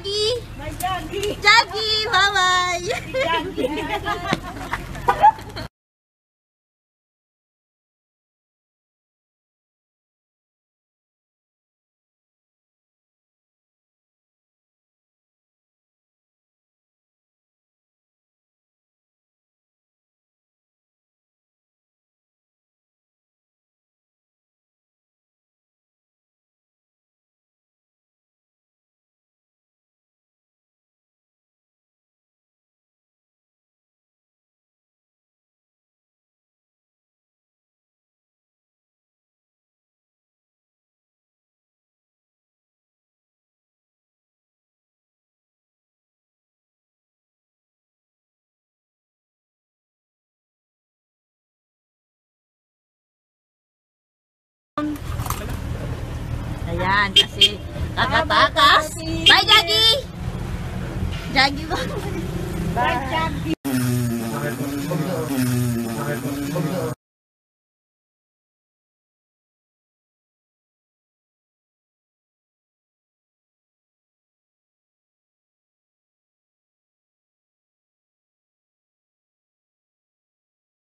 Jaggy! My Jaggy! Jaggy! Bye-bye! Ayan, kasi kakatakas. Bye, Jagi! Jagi ba? Bye.